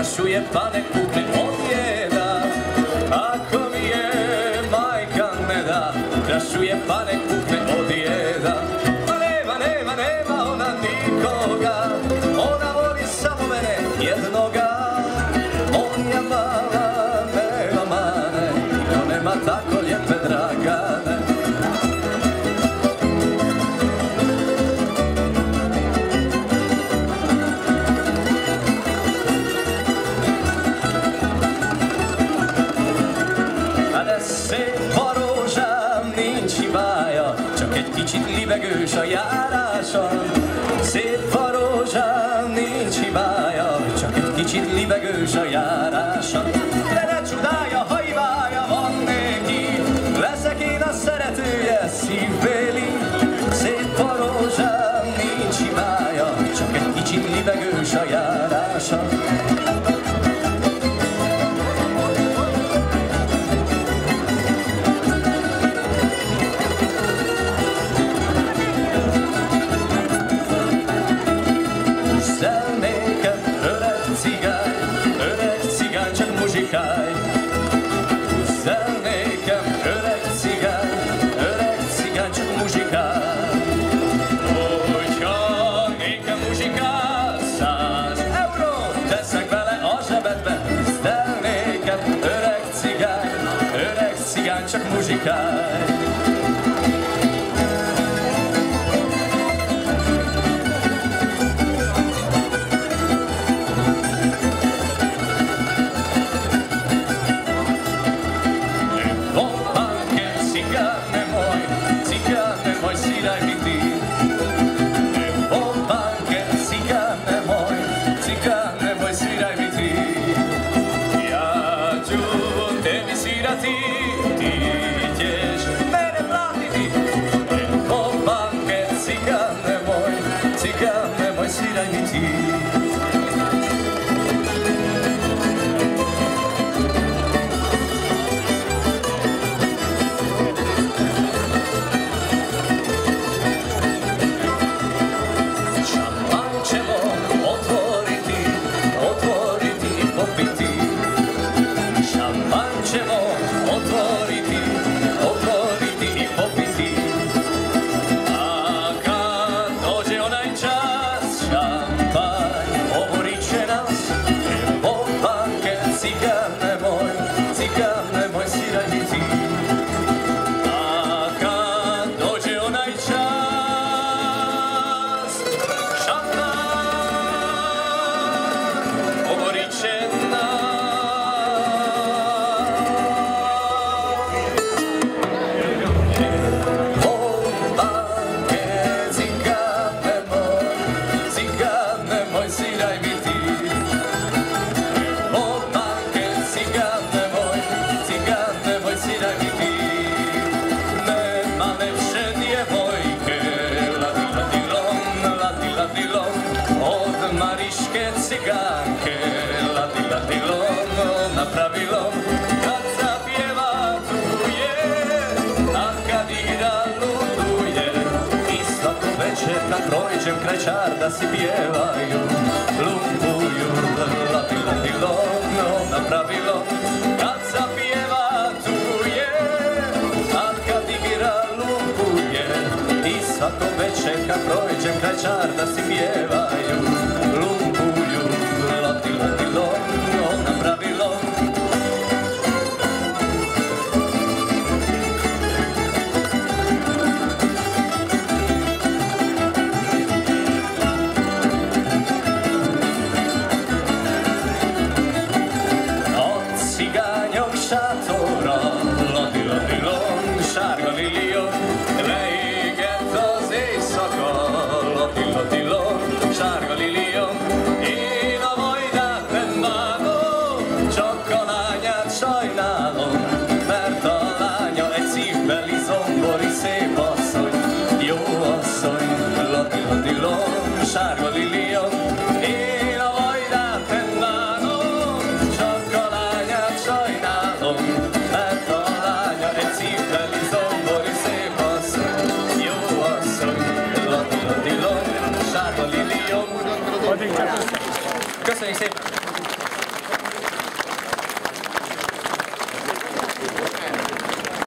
Krašuje pa ne kupi odjeda Ako mi je majka ne da Krašuje pa ne kupi odjeda Ma nema, nema, nema ona nikoga. Ona voli samo mene jednoga. Moja mala nema mane I nema tako libegős a járása. Szép a rózsám, nincs hibája, csak egy kicsit libegős a járása. De ne csodálja, ha Szelméket, öreg cigány, öreg cigány, csak muzsikálj. Nékem, öreg cigány, öreg cigány, csak muzsikálj. Hogyha nékem muzsikálsz, száz eurót teszek a zsebedbe. Nékem, öreg cigány, öreg cigány, csak muzsikálj. You. Prođem kraj čarda si pjevaju, lumpuju, ladi ladilom, napravilom, kad zapjeva tuje, a kad igra lumpuje. I svako večer kad prođem kraj čarda si pjevaju 先生